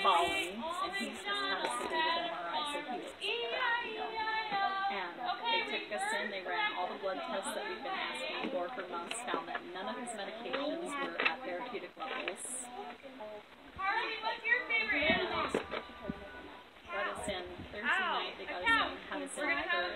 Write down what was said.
bawling, and he's just kind of sedated MRI, so he was out. And they took us in, they ran all the blood tests that we've been asking for for months, found that none of his medications were at therapeutic levels. Harvey, what's your favorite animal? Got us in Thursday night, they got us in Hudson for